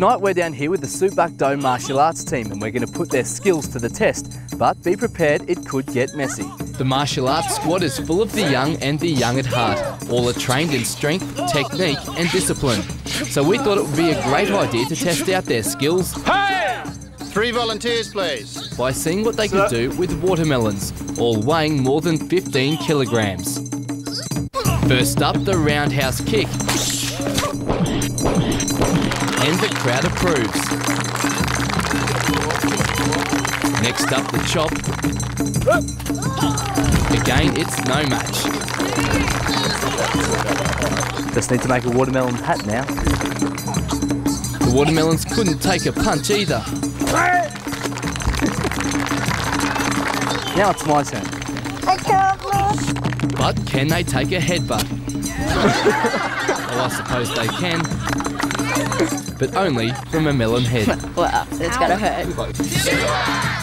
Tonight we're down here with the Soo Bahk Do martial arts team and we're going to put their skills to the test. But be prepared, it could get messy. The martial arts squad is full of the young and the young at heart. All are trained in strength, technique and discipline. So we thought it would be a great idea to test out their skills Hey! Three volunteers, please. by seeing what they could do with watermelons, all weighing more than 15 kilograms. First up, the roundhouse kick. And the crowd approves. Next up, the chop. Again, it's no match. Just need to make a watermelon hat now. The watermelons couldn't take a punch either. Now it's my turn. But can they take a headbutt? oh, I suppose they can. But only from a melon head. Well, it's gonna hurt.